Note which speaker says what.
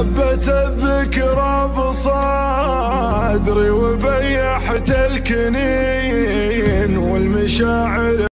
Speaker 1: ثبت الذكرى بصدري وبيحت الكنين والمشاعر